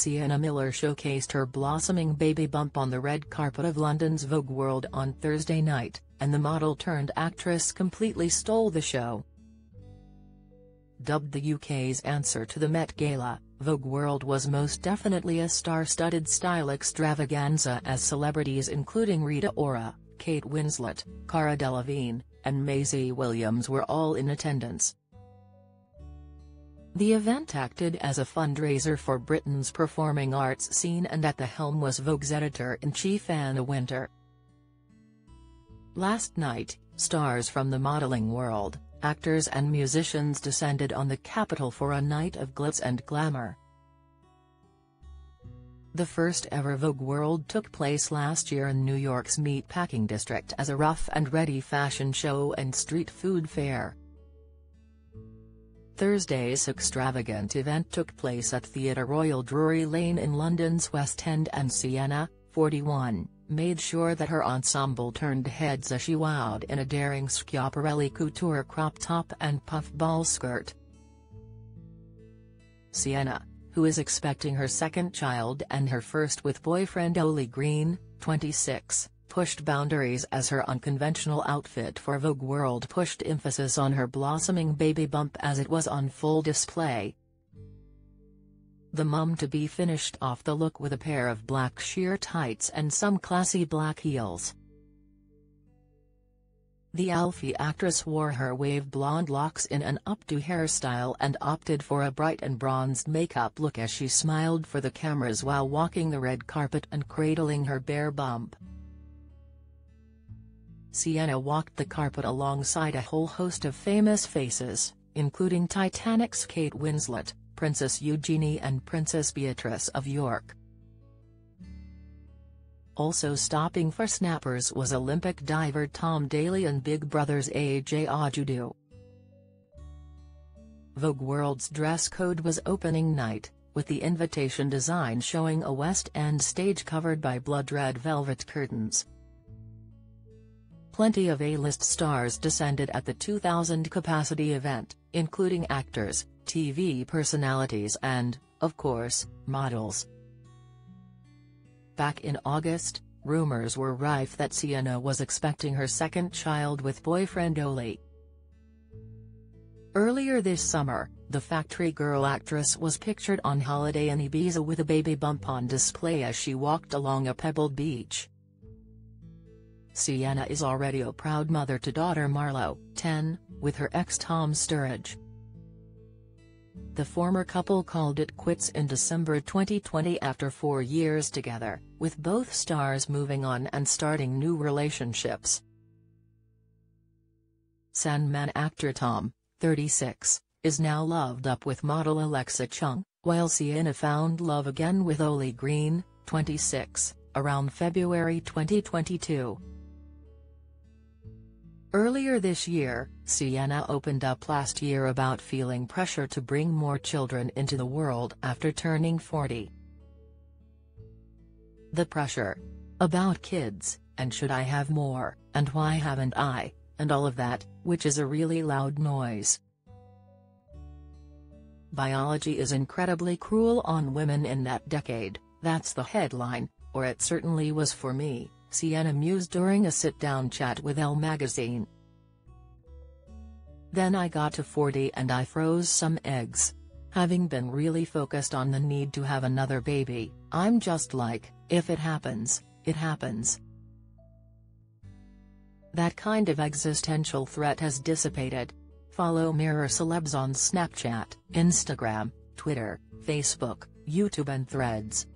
Sienna Miller showcased her blossoming baby bump on the red carpet of London's Vogue World on Thursday night, and the model-turned-actress completely stole the show. Dubbed the UK's answer to the Met Gala, Vogue World was most definitely a star-studded style extravaganza as celebrities including Rita Ora, Kate Winslet, Cara Delevingne, and Maisie Williams were all in attendance. The event acted as a fundraiser for Britain's performing arts scene and at the helm was Vogue's editor-in-chief Anna Wintour. Last night, stars from the modeling world, actors and musicians descended on the capital for a night of glitz and glamour. The first ever Vogue World took place last year in New York's Meatpacking District as a rough and ready fashion show and street food fair. Thursday's extravagant event took place at Theatre Royal Drury Lane in London's West End and Sienna, 41, made sure that her ensemble turned heads as she wowed in a daring Schiaparelli couture crop top and puffball skirt. Sienna, who is expecting her second child and her first with boyfriend Oli Green, 26, pushed boundaries as her unconventional outfit for Vogue World pushed emphasis on her blossoming baby bump as it was on full display. The mum-to-be finished off the look with a pair of black sheer tights and some classy black heels. The Alfie actress wore her wave blonde locks in an updo hairstyle and opted for a bright and bronzed makeup look as she smiled for the cameras while walking the red carpet and cradling her bare bump. Sienna walked the carpet alongside a whole host of famous faces, including Titanic's Kate Winslet, Princess Eugenie and Princess Beatrice of York. Also stopping for snappers was Olympic diver Tom Daley and Big Brother's AJ Odudu. Vogue World's dress code was opening night, with the invitation design showing a West End stage covered by blood red velvet curtains. Plenty of A-list stars descended at the 2,000-capacity event, including actors, TV personalities and, of course, models. Back in August, rumors were rife that Sienna was expecting her second child with boyfriend Oli. Earlier this summer, the Factory Girl actress was pictured on holiday in Ibiza with a baby bump on display as she walked along a pebbled beach. Sienna is already a proud mother to daughter Marlowe, 10, with her ex Tom Sturridge. The former couple called it quits in December 2020 after four years together, with both stars moving on and starting new relationships. Sandman actor Tom, 36, is now loved up with model Alexa Chung, while Sienna found love again with Oli Green, 26, around February 2022. Earlier this year, Sienna opened up last year about feeling pressure to bring more children into the world after turning 40. The pressure. About kids, and should I have more, and why haven't I, and all of that, which is a really loud noise. Biology is incredibly cruel on women in that decade, that's the headline, or it certainly was for me. Sienna mused during a sit-down chat with Elle magazine. Then I got to 40 and I froze some eggs. Having been really focused on the need to have another baby, I'm just like, if it happens, it happens. That kind of existential threat has dissipated. Follow Mirror Celebs on Snapchat, Instagram, Twitter, Facebook, YouTube and Threads.